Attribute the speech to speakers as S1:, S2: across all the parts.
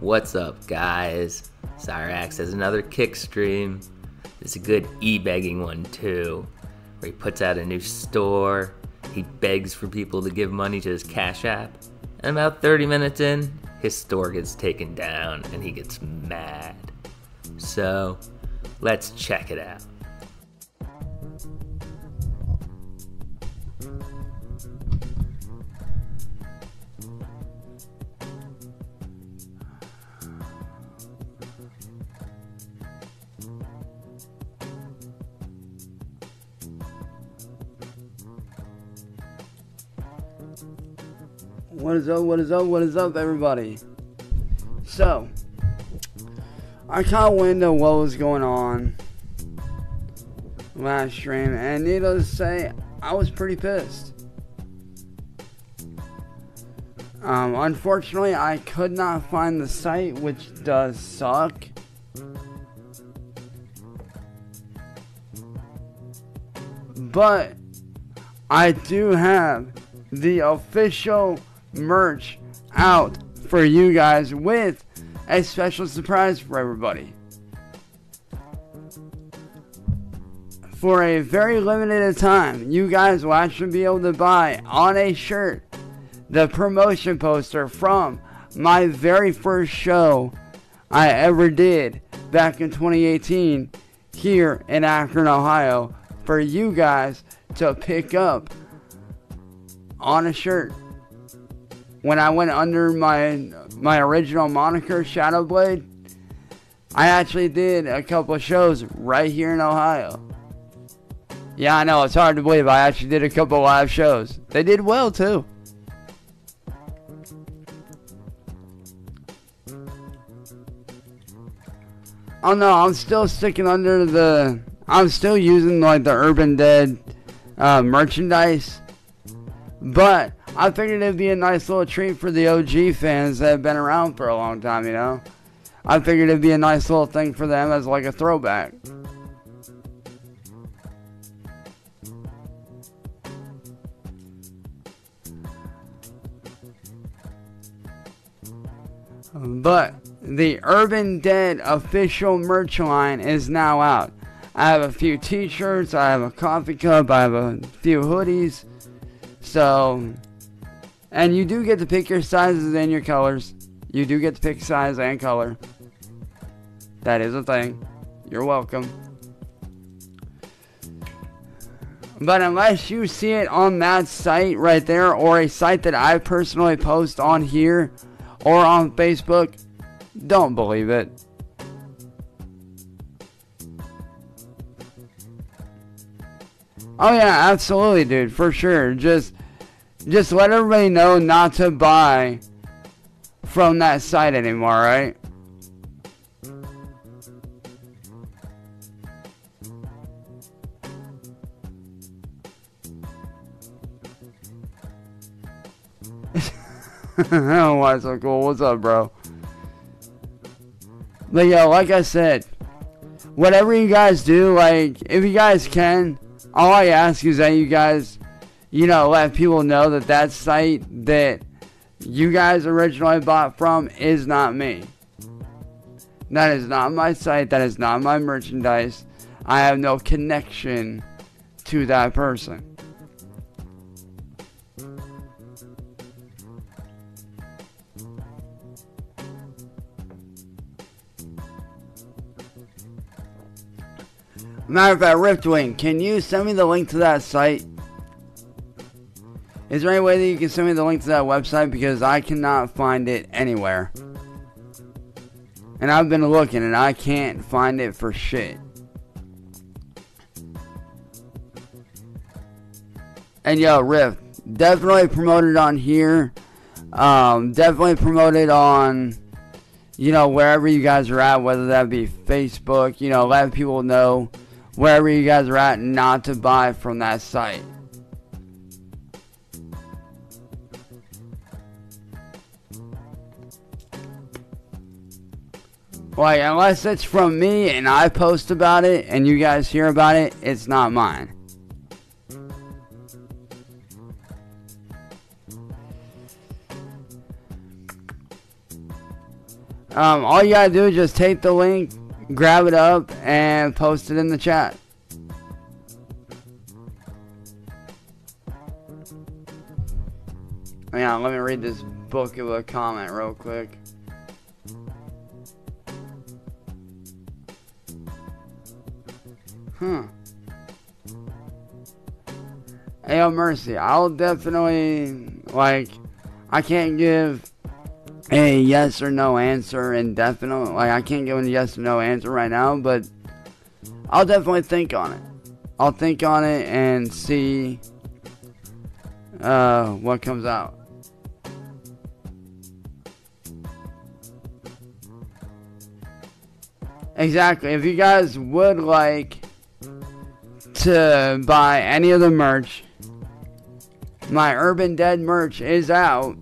S1: What's up, guys? Cyraxx has another kick stream. It's a good e-begging one too, where he puts out a new store. He begs for people to give money to his Cash App, and about 30 minutes in, his store gets taken down and he gets mad. So, let's check it out.
S2: What is up, what is up, what is up, everybody? So, I caught wind of what was going on last stream, and needless to say, I was pretty pissed. Um, unfortunately, I could not find the site, which does suck. But I do have the official merch out for you guys with a special surprise for everybody. For a very limited time, you guys will actually be able to buy on a shirt the promotion poster from my very first show I ever did back in 2018 here in Akron, Ohio, for you guys to pick up on a shirt. When I went under my my original moniker, Shadowblade, I actually did a couple of shows right here in Ohio. Yeah, I know it's hard to believe. I actually did a couple live shows. They did well too. Oh no, I'm still sticking under the. I'm still using like the Urban Dead uh, merchandise, but I figured it'd be a nice little treat for the OG fans that have been around for a long time. You know, I figured it'd be a nice little thing for them as like a throwback. But the Urban Dead official merch line is now out. I have a few t-shirts, I have a coffee cup, I have a few hoodies. So, and you do get to pick your sizes and your colors. You do get to pick size and color. That is a thing. You're welcome. But unless you see it on that site right there, or a site that I personally post on here, or on Facebook, don't believe it. Oh yeah, absolutely, dude, for sure. Just just let everybody know not to buy from that site anymore, right? why so cool? What's up, bro? But yo, like I said, whatever you guys do, like if you guys can, all I ask is that you guys, you know, let people know that that site that you guys originally bought from is not me. That is not my site. That is not my merchandise. I have no connection to that person. Matter of fact, Riftwing, can you send me the link to that site? Is there any way that you can send me the link to that website? Because I cannot find it anywhere. And I've been looking and I can't find it for shit. And yo, Riff, definitely promoted on here. Um, definitely promoted on, you know, wherever you guys are at, whether that be Facebook, you know, let people know wherever you guys are at not to buy from that site. Like, unless it's from me and I post about it and you guys hear about it, it's not mine. Um, all you gotta do is just take the link, grab it up, and post it in the chat. On, let me read this book of a comment real quick. Huh. Oh, Mercy, I'll definitely, like, I can't give a yes or no answer indefinitely. Like, I can't give a yes or no answer right now, but I'll definitely think on it. I'll think on it and see uh, what comes out. Exactly. If you guys would like to buy any of the merch, my Urban Dead merch is out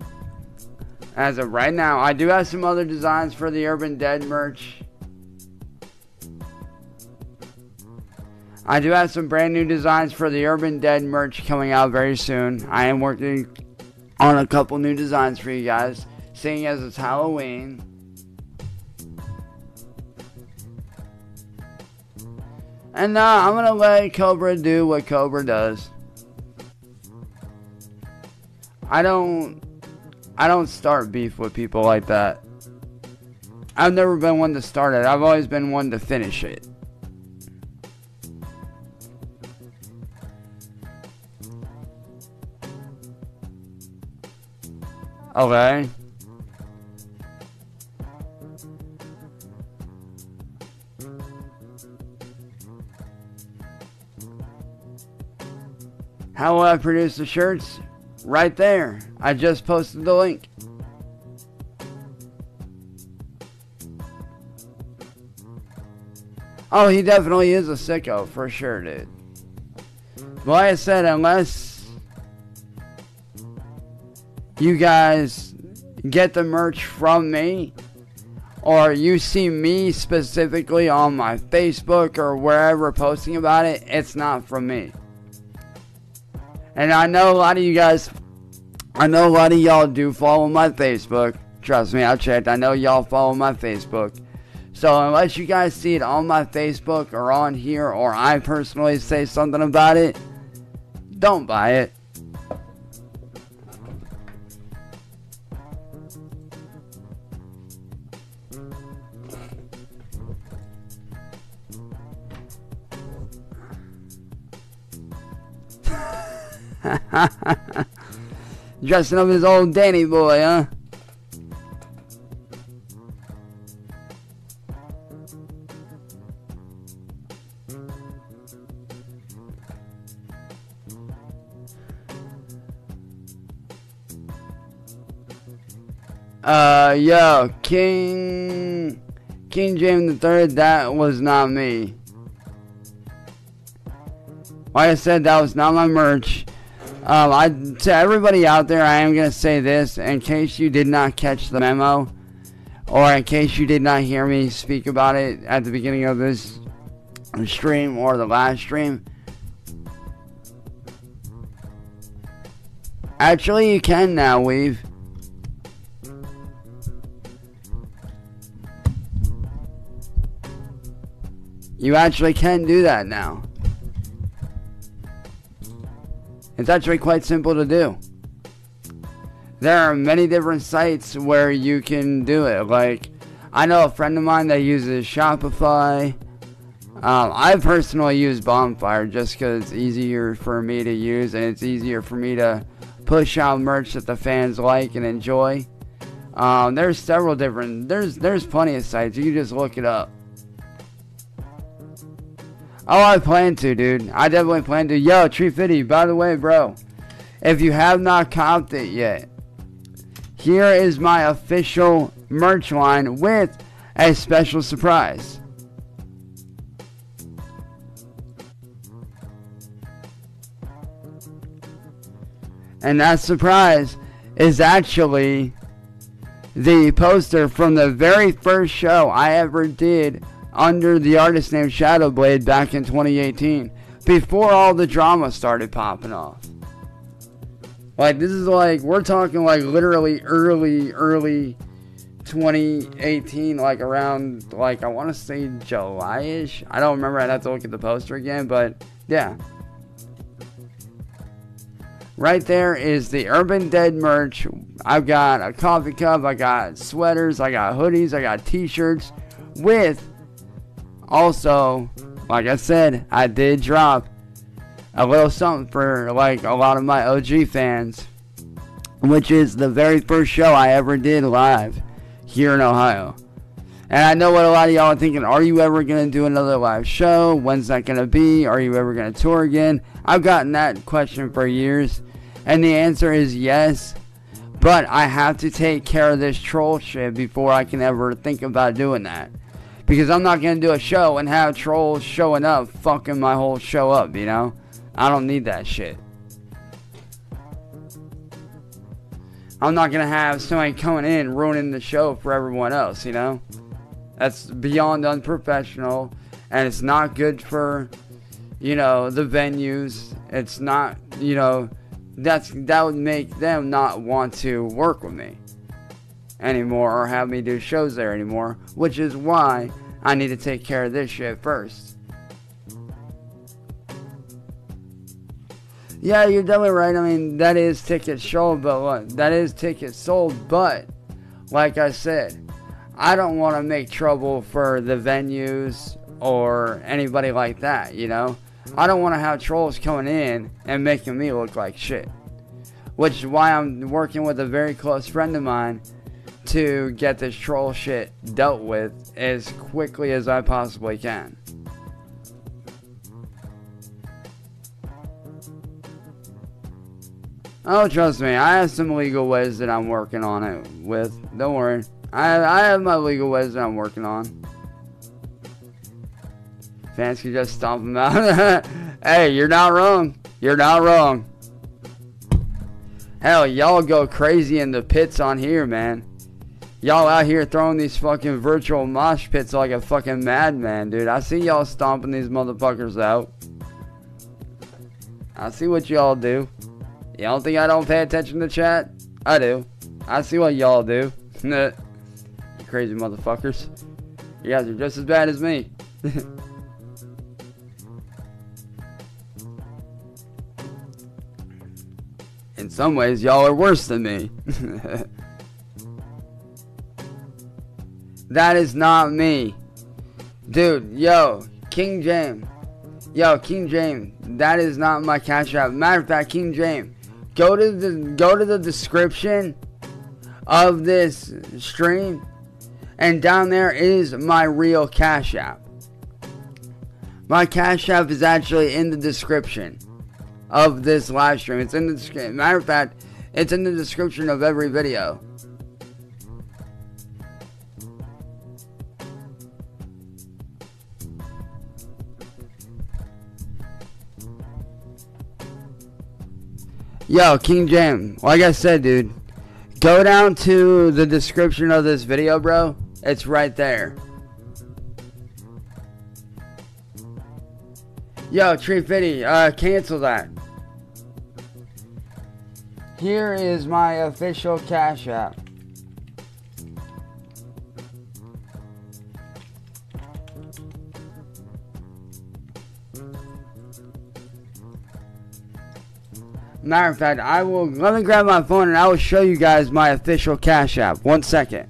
S2: as of right now. I do have some other designs for the Urban Dead merch. I do have some brand new designs for the Urban Dead merch coming out very soon. I am working on a couple new designs for you guys, seeing as it's Halloween. And now I'm gonna let Cobra do what Cobra does. I don't I don't start beef with people like that. I've never been one to start it. I've always been one to finish it. Okay. How will I produce the shirts? Right there. I just posted the link. Oh, he definitely is a sicko, for sure, dude. But like I said, unless you guys get the merch from me, or you see me specifically on my Facebook or wherever posting about it, it's not from me. And I know a lot of you guys, I know a lot of y'all do follow my Facebook. Trust me, I checked. I know y'all follow my Facebook. So unless you guys see it on my Facebook or on here, or I personally say something about it, don't buy it. Dressing up as old Danny boy, huh? Uh, yo, King, King James III, that was not me. Like I said, that was not my merch. Um, I to everybody out there, I am gonna say this in case you did not catch the memo, or in case you did not hear me speak about it at the beginning of this stream or the last stream. Actually, you can now, Weave. You actually can do that now. It's actually quite simple to do. There are many different sites where you can do it. Like, I know a friend of mine that uses Shopify. Um, I personally use Bonfire just because it's easier for me to use and it's easier for me to push out merch that the fans like and enjoy. Um, there's several different. There's there's plenty of sites. You can just look it up. Oh, I plan to, dude. I definitely plan to. Yo, Tree Fitty, by the way, bro, if you have not copped it yet, here is my official merch line with a special surprise. And that surprise is actually the poster from the very first show I ever did under the artist name Shadowblade back in 2018 before all the drama started popping off. Like, this is like, we're talking like literally early, early 2018, like around like I want to say July-ish. I don't remember. I'd have to look at the poster again, but yeah. Right there is the Urban Dead merch. I've got a coffee cup, I got sweaters, I got hoodies, I got t-shirts with also, like I said, I did drop a little something for like a lot of my OG fans, which is the very first show I ever did live here in Ohio. And I know what a lot of y'all are thinking. Are you ever going to do another live show? When's that going to be? Are you ever going to tour again? I've gotten that question for years. And the answer is yes. But I have to take care of this troll shit before I can ever think about doing that. Because I'm not to do a show and have trolls showing up fucking my whole show up, you know? I don't need that shit. I'm not gonna have somebody coming in ruining the show for everyone else, you know? That's beyond unprofessional and it's not good for you know the venues. It's not you know that's that would make them not want to work with me anymore or have me do shows there anymore, which is why I need to take care of this shit first. Yeah, you're definitely right. I mean, that is tickets sold, but what? That is tickets sold, but like I said, I don't want to make trouble for the venues or anybody like that, you know? I don't want to have trolls coming in and making me look like shit. Which is why I'm working with a very close friend of mine to get this troll shit dealt with as quickly as I possibly can. Oh, trust me, I have some legal ways that I'm working on it with. Don't worry. I, I have my legal ways that I'm working on. Fans can just stomp them out. hey, you're not wrong. You're not wrong. Hell, y'all go crazy in the pits on here, man. Y'all out here throwing these fucking virtual mosh pits like a fucking madman, dude. I see y'all stomping these motherfuckers out. I see what y'all do. Y'all think I don't pay attention to chat? I do. I see what y'all do. crazy motherfuckers. You guys are just as bad as me. In some ways, y'all are worse than me. that is not me. Dude, yo, King James. Yo, King James, that is not my cash app. Matter of fact, King James, go to the go to the description of this stream and down there is my real cash app my cash app is actually in the description of this live stream it's in the description matter of fact it's in the description of every video Yo, King Jam, like I said, dude, go down to the description of this video, bro. It's right there. Yo, Tree Fitty, uh, cancel that. Here is my official Cash App. Matter of fact, I will let me grab my phone and I will show you guys my official Cash App. One second.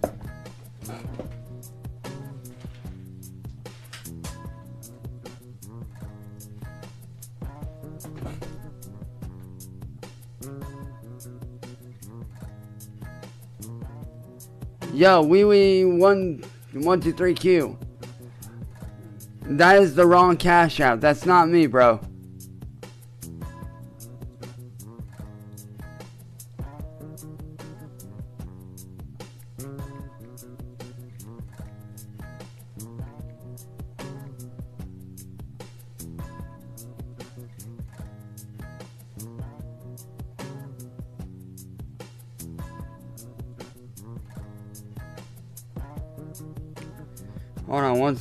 S2: Yo, wee wee one one two three Q. That is the wrong cash app. That's not me, bro.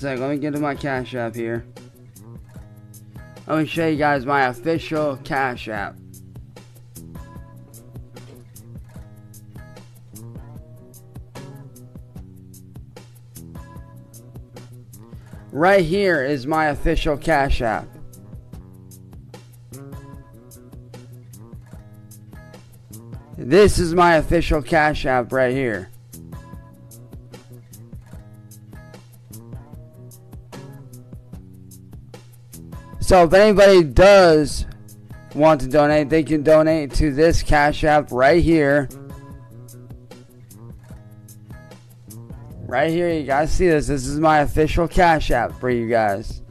S2: sec. Let me get to my Cash App here. Let me show you guys my official Cash App. Right here is my official Cash App. This is my official Cash App right here. So if anybody does want to donate, they can donate to this Cash App right here. Right here, you guys see this. This is my official Cash App for you guys.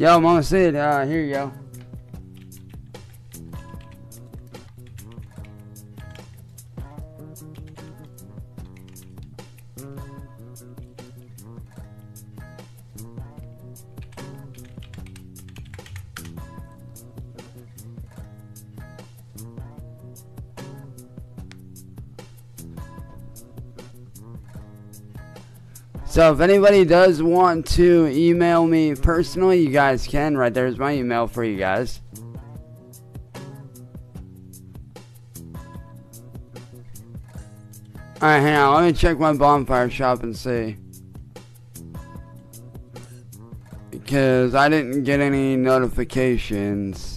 S2: Yo, Mama Sid, uh, here you go. So if anybody does want to email me personally, you guys can. Right there's my email for you guys. Alright, hang on. Let me check my bonfire shop and see. Because I didn't get any notifications.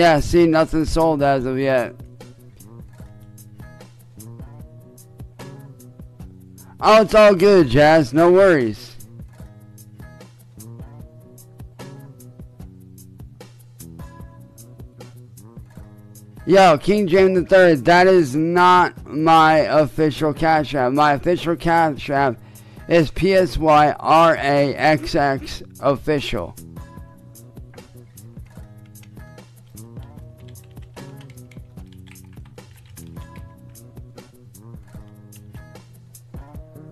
S2: Yeah, see, nothing sold as of yet. Oh, it's all good, Jazz. No worries. Yo, King James III, that is not my official Cash App. My official Cash App is PSYRAXX official.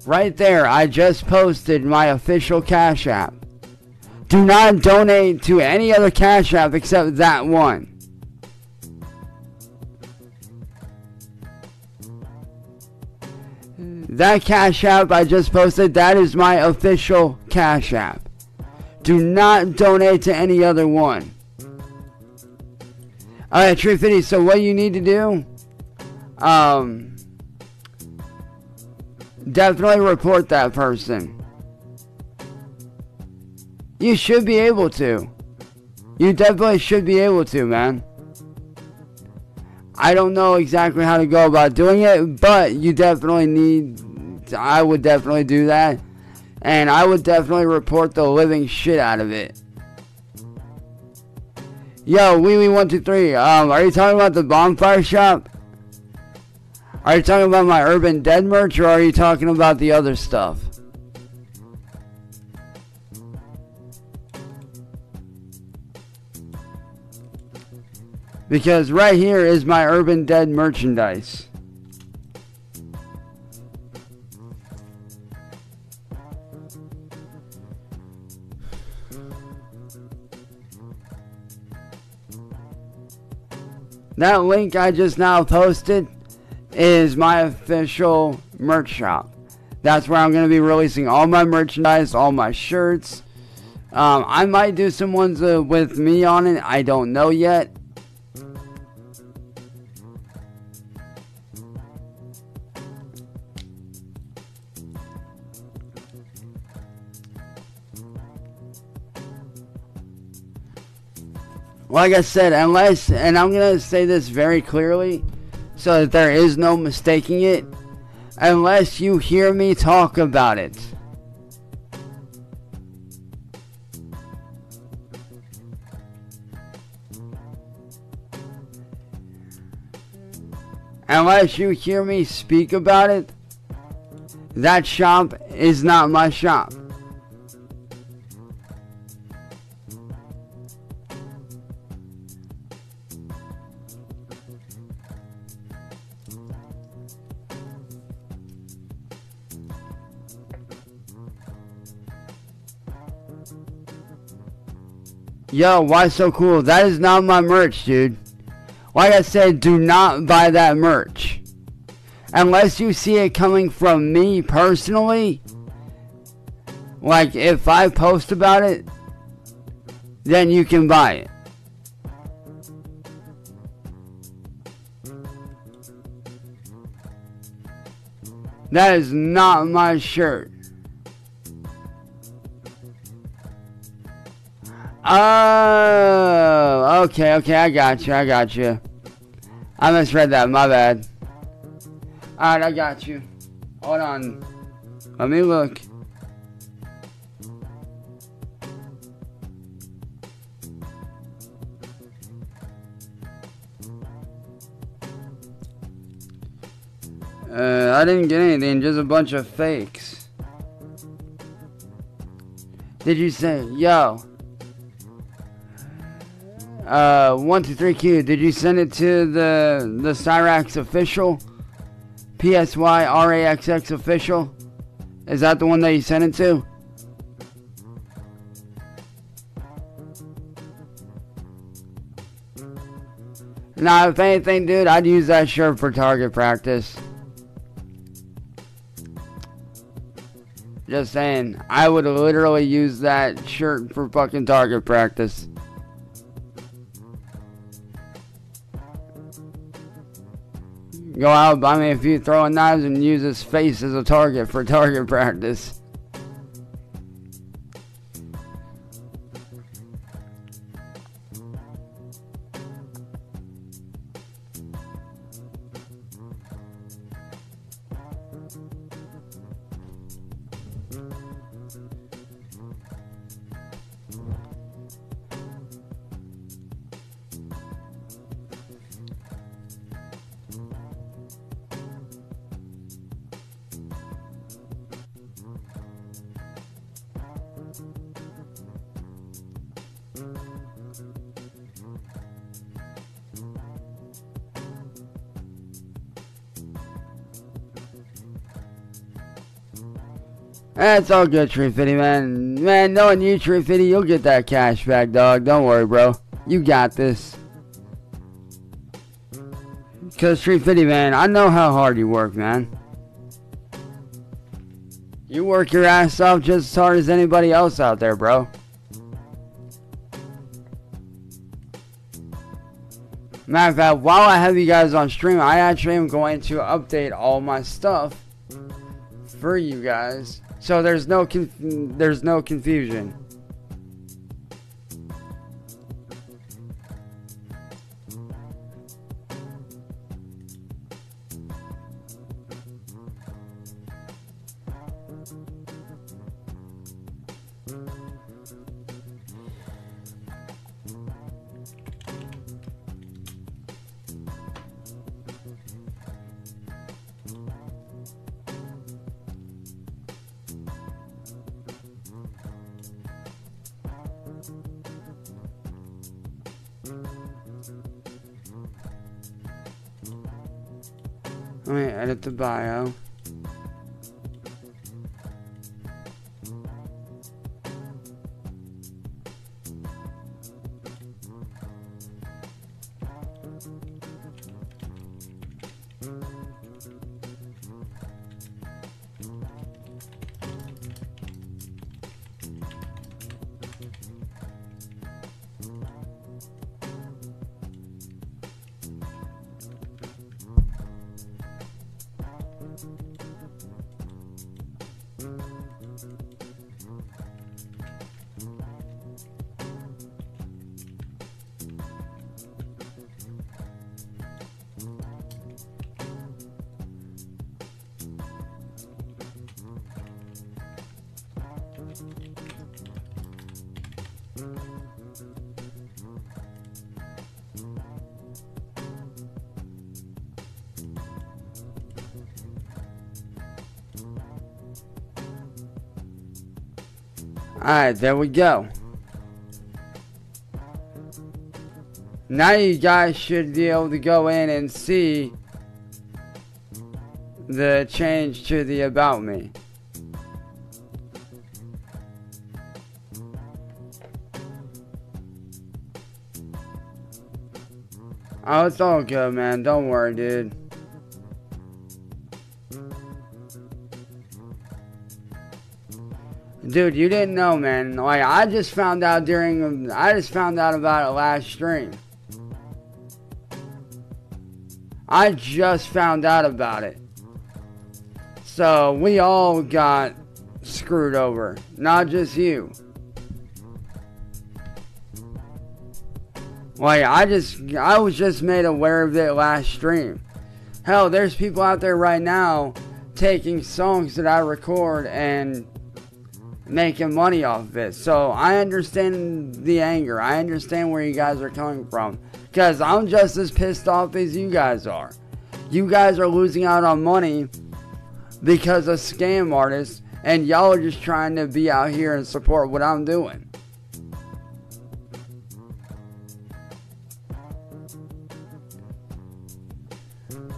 S2: Right there, I just posted my official Cash App. Do not donate to any other Cash App except that one. That Cash App I just posted, that is my official Cash App. Do not donate to any other one. Alright, Tree 50, so what you need to do, um, definitely report that person. You should be able to. You definitely should be able to, man. I don't know exactly how to go about doing it, but you definitely need. I would definitely do that. And I would definitely report the living shit out of it. Yo, Wee Wee 123, um, are you talking about the bonfire shop? Are you talking about my Urban Dead merch or are you talking about the other stuff? Because right here is my Urban Dead merchandise. That link I just now posted is my official merch shop. That's where I'm going to be releasing all my merchandise, all my shirts. Um, I might do some ones uh, with me on it. I don't know yet. Like I said, unless, and I'm going to say this very clearly so that there is no mistaking it unless you hear me talk about it. Unless you hear me speak about it, that shop is not my shop. Yo, why so cool? That is not my merch, dude. Like I said, do not buy that merch. Unless you see it coming from me personally. Like, if I post about it, then you can buy it. That is not my shirt. Oh, okay, okay, I got you, I got you. I misread that, my bad. Alright, I got you. Hold on. Let me look. Uh, I didn't get anything, just a bunch of fakes. Did you say, yo? Uh, one two three Q. Did you send it to the the Psyraxx official? P S Y R A X X official. Is that the one that you sent it to? Nah, if anything, dude, I'd use that shirt for target practice. Just saying, I would literally use that shirt for fucking target practice. Go out, buy me a few throwing knives, and use his face as a target for target practice. That's all good, Tree Fitty, man. Man, knowing you, Tree Fitty, you'll get that cash back, dog. Don't worry, bro. You got this. Because, Tree Fitty, man, I know how hard you work, man. You work your ass off just as hard as anybody else out there, bro. Matter of fact, while I have you guys on stream, I actually am going to update all my stuff for you guys. So there's no there's no confusion. Let me edit the bio. Alright, there we go. Now you guys should be able to go in and see the change to the About Me. Oh, it's all good, man. Don't worry, dude. Dude, you didn't know, man. Like, I just found out during, I just found out about it last stream. I just found out about it. So, we all got screwed over. Not just you. Like, I just, I was just made aware of it last stream. Hell, there's people out there right now taking songs that I record and making money off of it. So I understand the anger. I understand where you guys are coming from. Because I'm just as pissed off as you guys are. You guys are losing out on money because of scam artists, and y'all are just trying to be out here and support what I'm doing.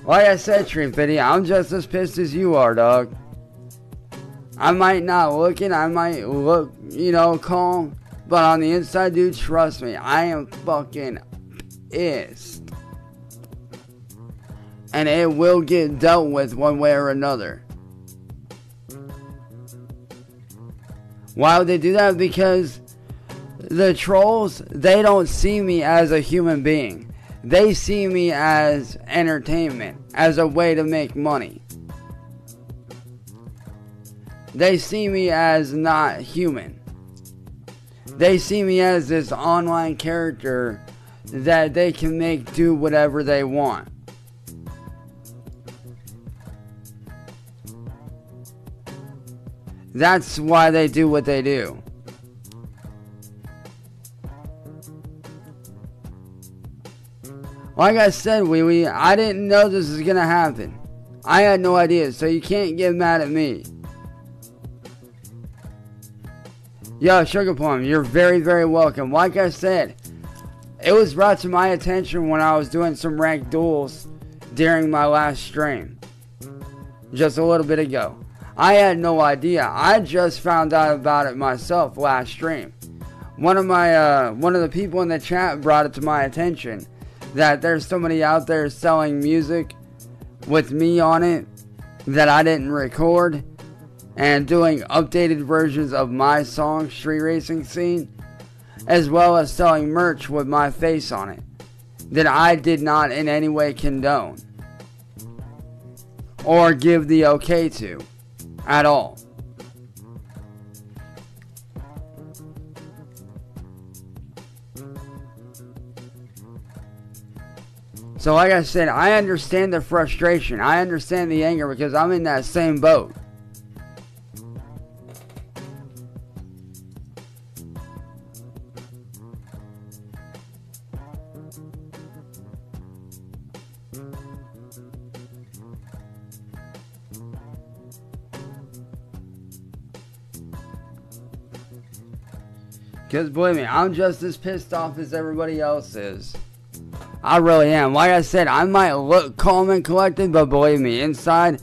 S2: Like I said, Tree Fitty, I'm just as pissed as you are, dog. I might not look it, I might look, you know, calm, but on the inside, dude, trust me, I am fucking pissed. And it will get dealt with one way or another. Why would they do that? Because the trolls, they don't see me as a human being. They see me as entertainment, as a way to make money. They see me as not human. They see me as this online character that they can make do whatever they want. That's why they do what they do. Like I said, Wee Wee, I didn't know this was gonna happen. I had no idea, so you can't get mad at me. Yo, Sugar Plum, you're very, very welcome. Like I said, it was brought to my attention when I was doing some ranked duels during my last stream. Just a little bit ago. I had no idea. I just found out about it myself last stream. One of my uh, one of the people in the chat brought it to my attention that there's somebody out there selling music with me on it that I didn't record and doing updated versions of my song Street Racing Scene as well as selling merch with my face on it that I did not in any way condone or give the okay to at all. So, like I said, I understand the frustration. I understand the anger because I'm in that same boat. Because believe me, I'm just as pissed off as everybody else is. I really am. Like I said, I might look calm and collected, but believe me, inside,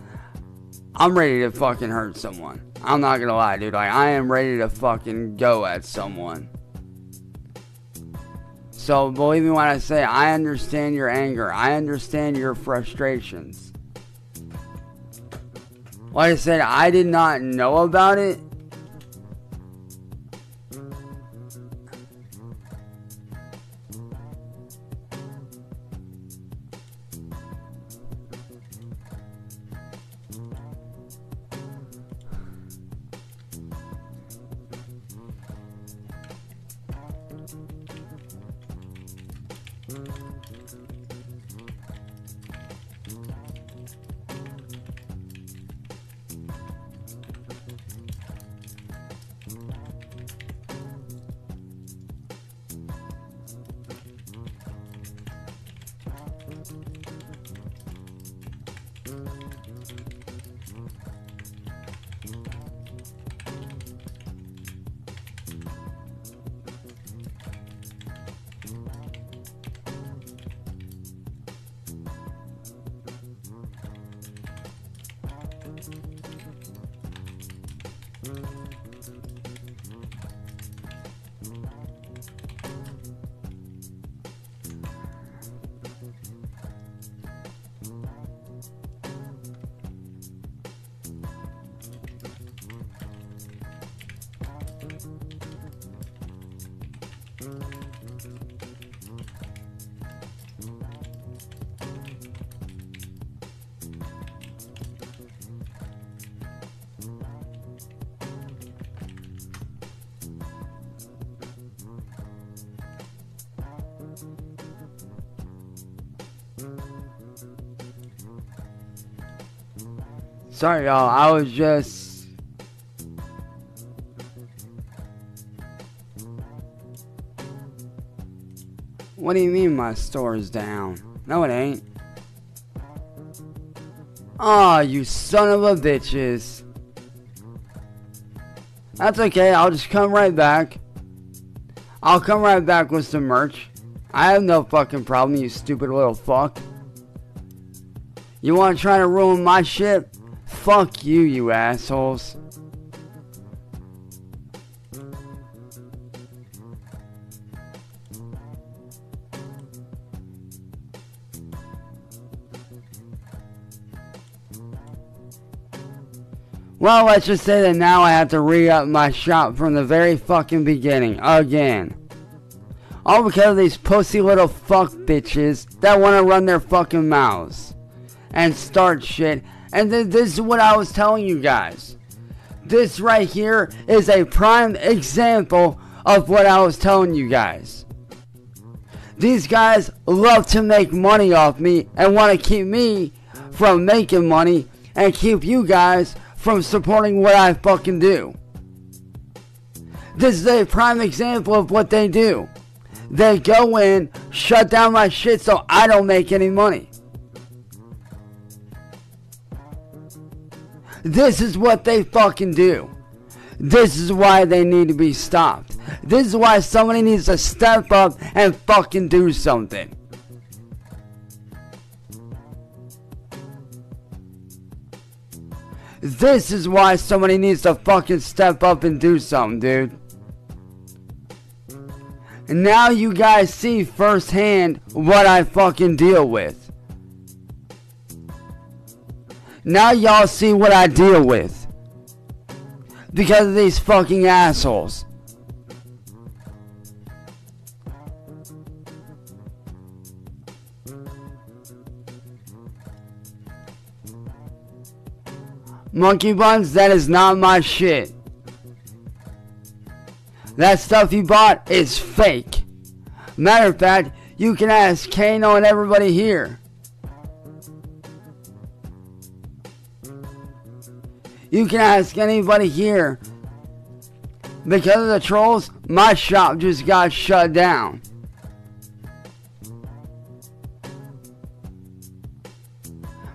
S2: I'm ready to fucking hurt someone. I'm not gonna lie, dude. Like, I am ready to fucking go at someone. So, believe me when I say I understand your anger. I understand your frustrations. Like I said, I did not know about it Thank you. Sorry, y'all. I was just. What do you mean my store's down? No, it ain't. Aw, oh, you son of a bitches. That's okay, I'll just come right back. I'll come right back with some merch. I have no fucking problem, you stupid little fuck. You wanna try to ruin my shit? Fuck you, you assholes. Well, let's just say that now I have to re-up my shop from the very fucking beginning, again. All because of these pussy little fuck bitches that want to run their fucking mouths. And start shit. And th this is what I was telling you guys. This right here is a prime example of what I was telling you guys. These guys love to make money off me and want to keep me from making money and keep you guys from supporting what I fucking do. This is a prime example of what they do. They go in, shut down my shit so I don't make any money. This is what they fucking do. This is why they need to be stopped. This is why somebody needs to step up and fucking do something. This is why somebody needs to fucking step up and do something, dude. And now you guys see firsthand what I fucking deal with. Now y'all see what I deal with. Because of these fucking assholes. Monkey buns, that is not my shit. That stuff you bought is fake. Matter of fact, you can ask Kano and everybody here. You can ask anybody here. Because of the trolls, my shop just got shut down.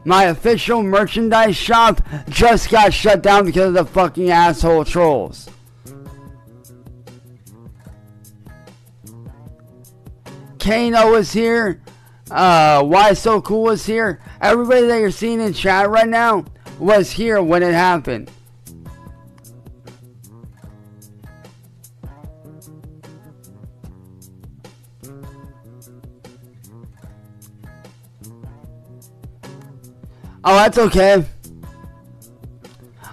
S2: My official merchandise shop just got shut down because of the fucking asshole trolls. Kano is here. Uh, Why So Cool is here. Everybody that you're seeing in chat right now was here when it happened. Oh, that's okay.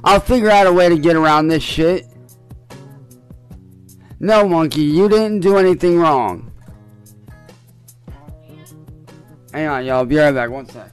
S2: I'll figure out a way to get around this shit. No, monkey, you didn't do anything wrong. Hang on, y'all. Be right back. One sec.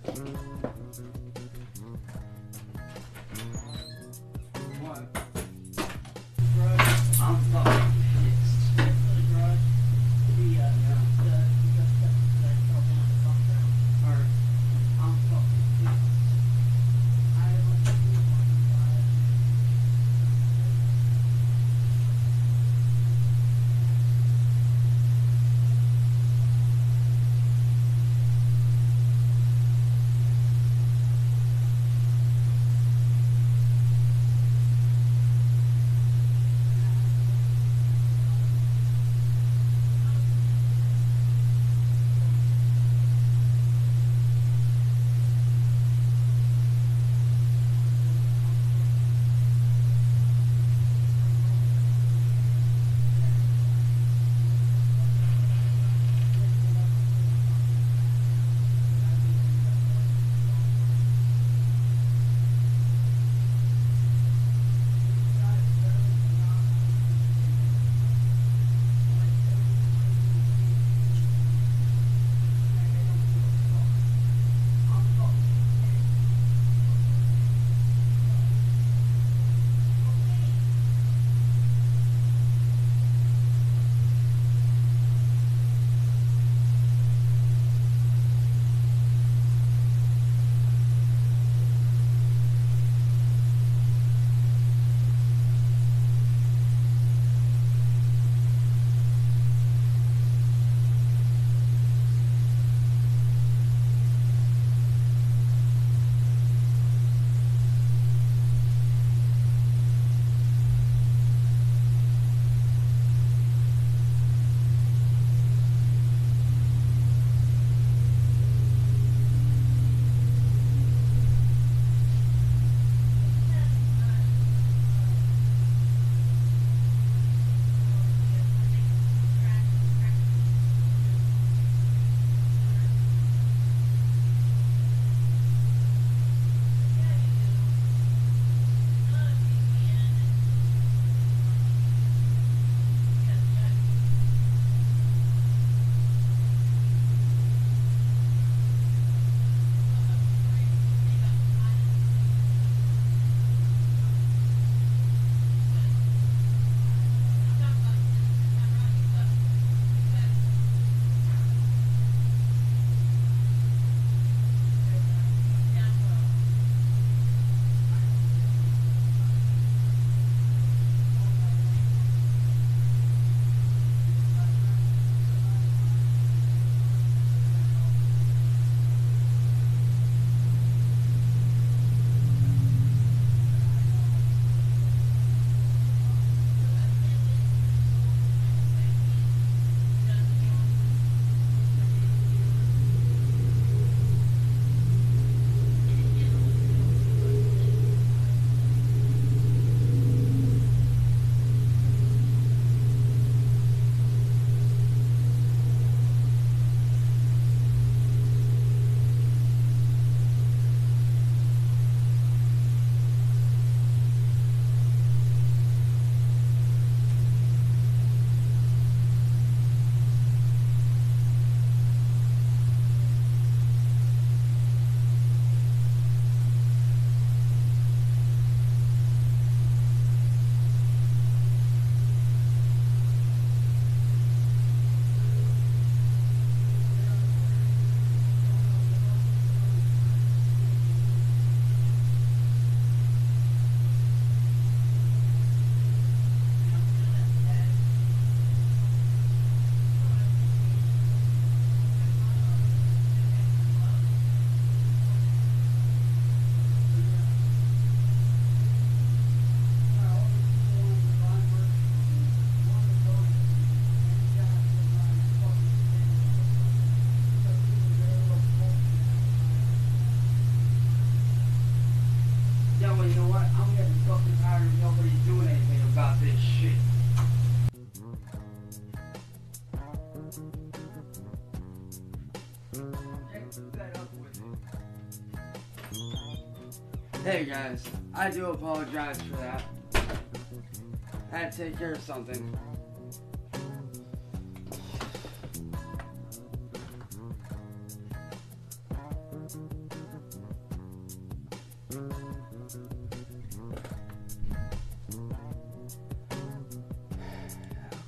S2: Hey guys, I do apologize for that. I had to take care of something.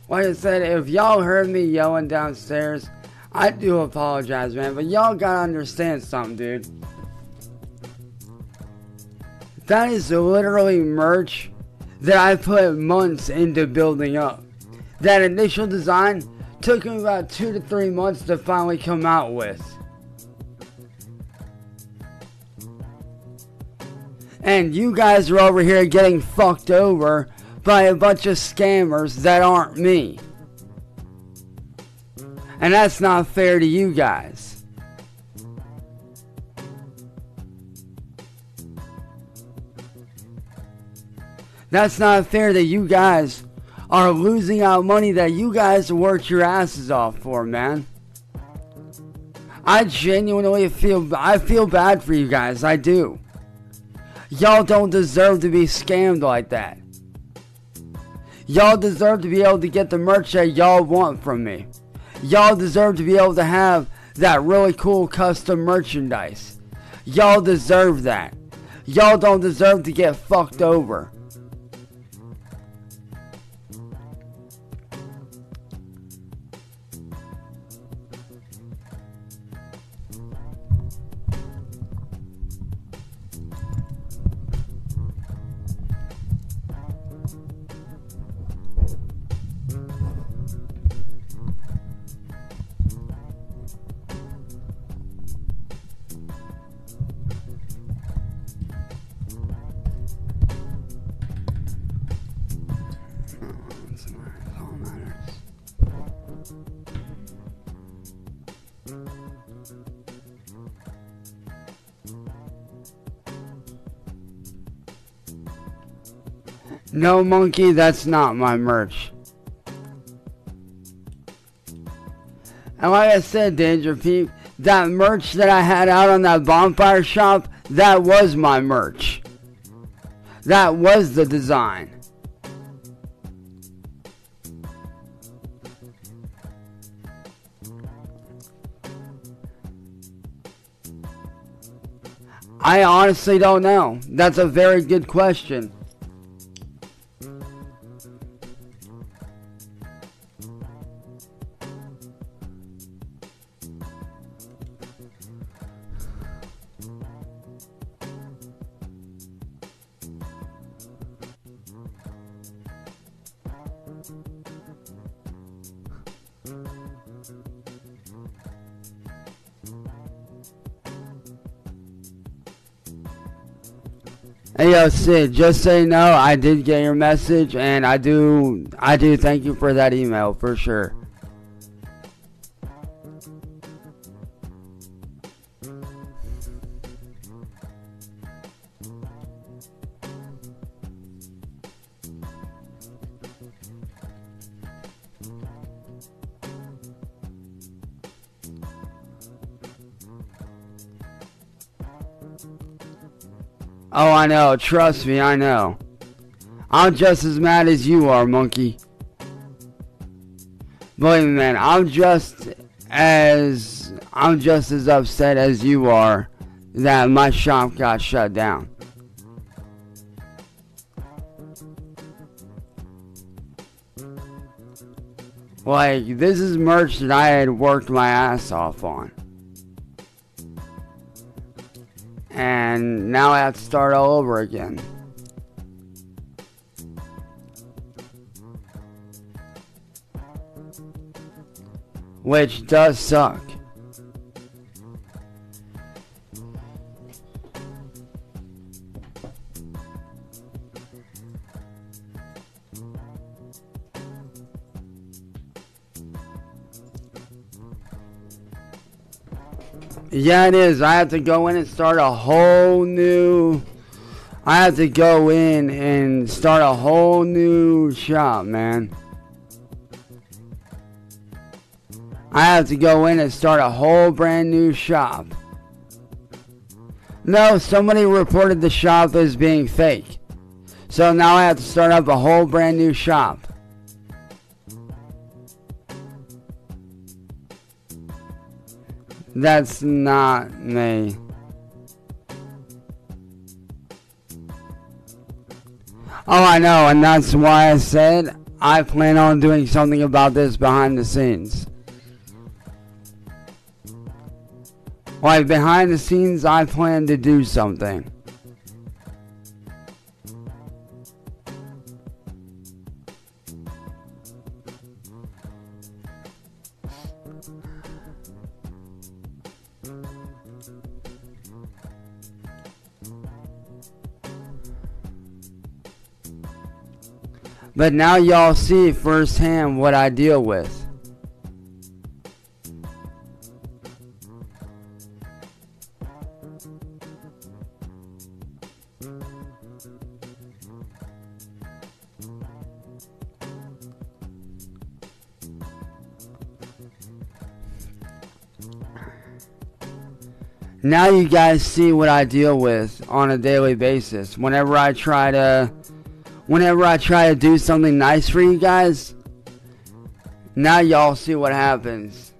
S2: Like I said, if y'all heard me yelling downstairs, I do apologize, man. But y'all gotta understand something, dude. That is literally merch that I put months into building up. That initial design took me about two to three months to finally come out with. And you guys are over here getting fucked over by a bunch of scammers that aren't me. And that's not fair to you guys. That's not fair that you guys are losing out money that you guys worked your asses off for, man. I genuinely feel I feel bad for you guys. I do. Y'all don't deserve to be scammed like that. Y'all deserve to be able to get the merch that y'all want from me. Y'all deserve to be able to have that really cool custom merchandise. Y'all deserve that. Y'all don't deserve to get fucked over. No, monkey, that's not my merch. And like I said, Danger Peep, that merch that I had out on that bonfire shop, that was my merch. That was the design. I honestly don't know. That's a very good question. Just say no, I did get your message and I do I do thank you for that email for sure. Oh, I know. Trust me, I know. I'm just as mad as you are, monkey. Believe me, man, I'm just as I'm just as upset as you are that my shop got shut down. Like, this is merch that I had worked my ass off on. And now I have to start all over again. Which does suck. Yeah, it is. I have to go in and start a whole new. I have to go in and start a whole new shop, man. I have to go in and start a whole brand new shop. No, somebody reported the shop as being fake. So now I have to start up a whole brand new shop. That's not me. Oh, I know, and that's why I said I plan on doing something about this behind the scenes. Like, behind the scenes, I plan to do something. But now y'all see firsthand what I deal with. Now you guys see what I deal with on a daily basis. Whenever I try to whenever I try to do something nice for you guys, now y'all see what happens.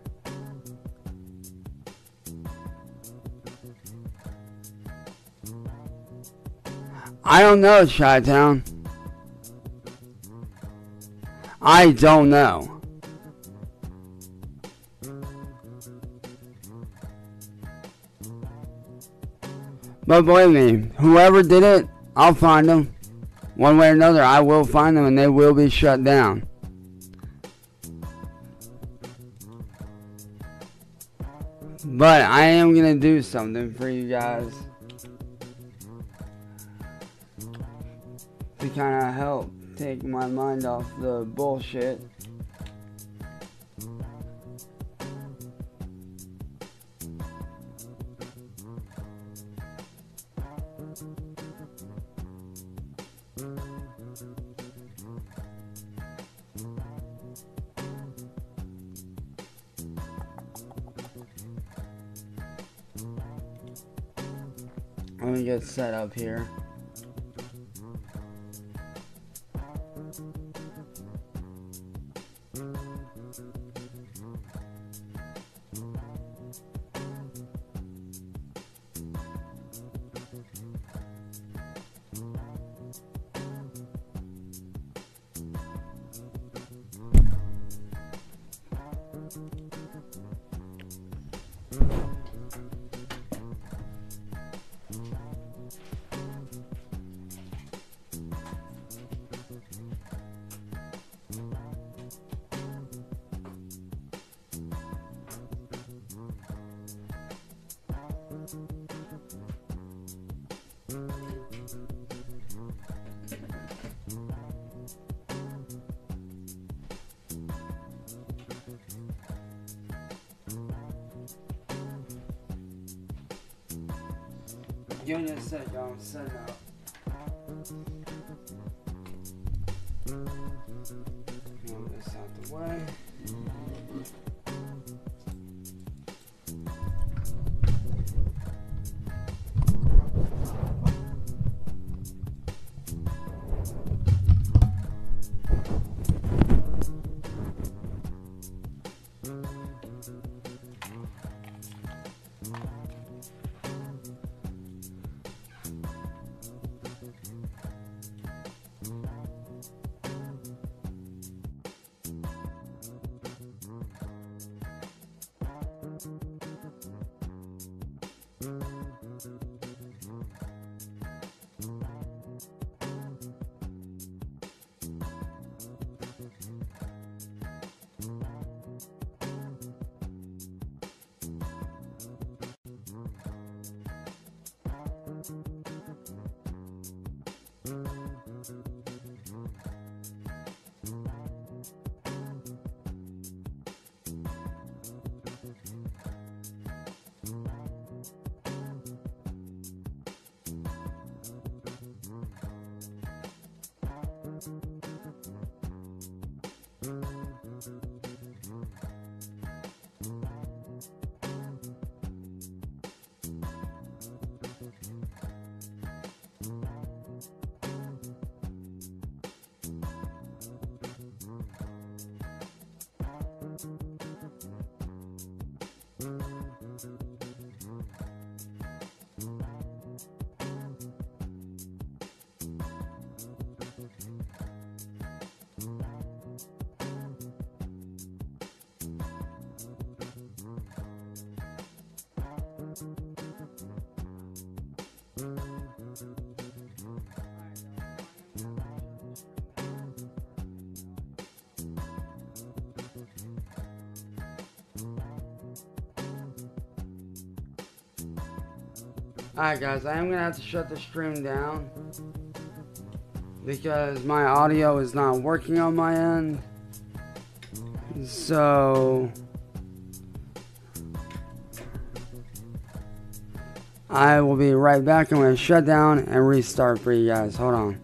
S2: I don't know, Chi Town. I don't know. But believe me, whoever did it, I'll find them. One way or another, I will find them and they will be shut down. But I am going to do something for you guys to kind of help take my mind off the bullshit. Me get set up here. Give me a sec, y'all. I'm Alright guys, I am gonna have to shut the stream down because my audio is not working on my end. So I will be right back. I'm gonna shut down and restart for you guys. Hold on.